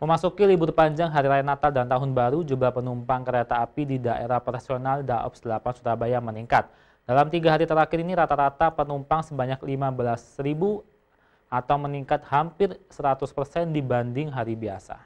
Memasuki libur panjang Hari Raya Natal dan Tahun Baru, jumlah penumpang kereta api di daerah operasional Daops 8 Surabaya meningkat. Dalam tiga hari terakhir ini rata-rata penumpang sebanyak 15.000 atau meningkat hampir 100% dibanding hari biasa.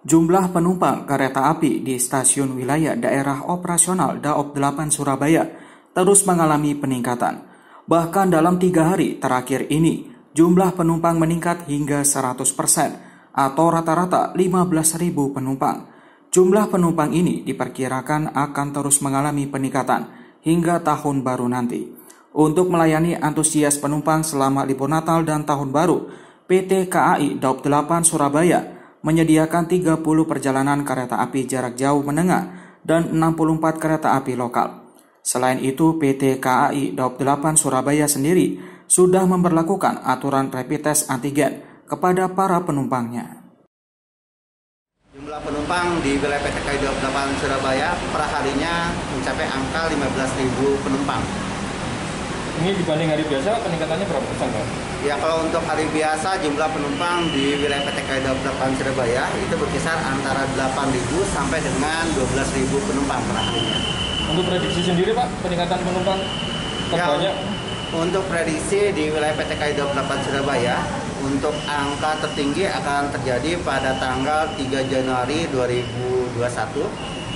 Jumlah penumpang kereta api di stasiun wilayah daerah operasional Daop 8 Surabaya terus mengalami peningkatan. Bahkan dalam tiga hari terakhir ini, jumlah penumpang meningkat hingga 100% atau rata-rata 15.000 penumpang. Jumlah penumpang ini diperkirakan akan terus mengalami peningkatan hingga tahun baru nanti. Untuk melayani antusias penumpang selama libur Natal dan Tahun Baru, PT KAI Daup 8 Surabaya menyediakan 30 perjalanan kereta api jarak jauh menengah dan 64 kereta api lokal. Selain itu, PT KAI Daup 8 Surabaya sendiri sudah memperlakukan aturan rapid test antigen kepada para penumpangnya. Jumlah penumpang di wilayah PT KAI Daup 8 Surabaya per harinya mencapai angka 15.000 penumpang. Ini dibanding hari biasa peningkatannya berapa persen Pak? Ya kalau untuk hari biasa jumlah penumpang di wilayah PT KAI Daup 8 Surabaya itu berkisar antara 8.000 sampai dengan 12.000 penumpang per harinya. Untuk prediksi sendiri Pak, peningkatan penumpang terbanyak? Ya, untuk prediksi di wilayah PT KAI 28 Surabaya, untuk angka tertinggi akan terjadi pada tanggal 3 Januari 2021,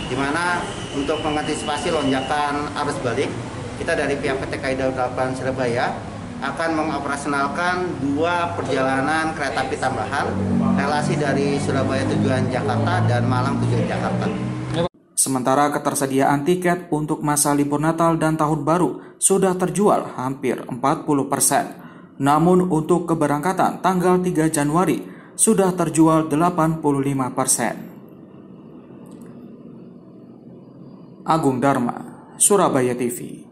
di mana untuk mengantisipasi lonjakan arus balik, kita dari pihak PT KAI 28 Surabaya akan mengoperasionalkan dua perjalanan kereta api tambahan relasi dari Surabaya tujuan Jakarta dan Malang tujuan Jakarta. Sementara ketersediaan tiket untuk masa libur Natal dan Tahun Baru sudah terjual hampir 40%. Namun untuk keberangkatan tanggal 3 Januari sudah terjual 85%. Agung Dharma, Surabaya TV